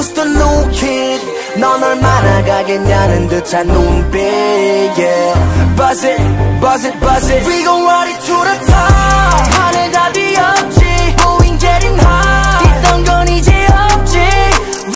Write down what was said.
Just a new kid. 넌 얼마나 가겠냐는 듯한 눈빛 yeah. Buzz it, buzz it, buzz it. We gon' ride it.